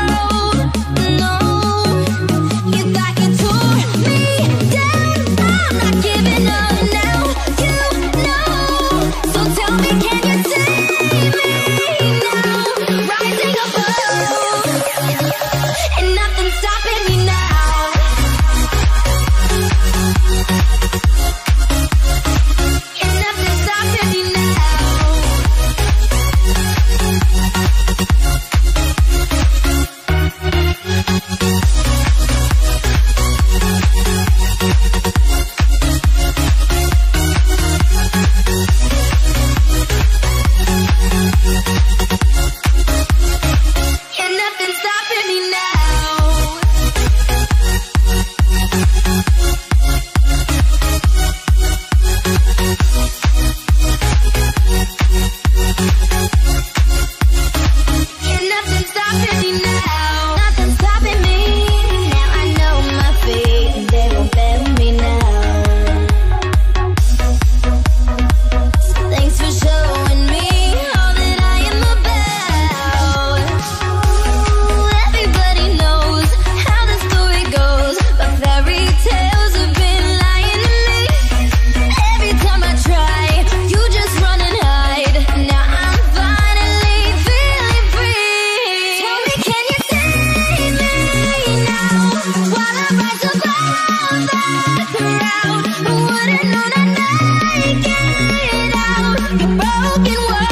world. broken world.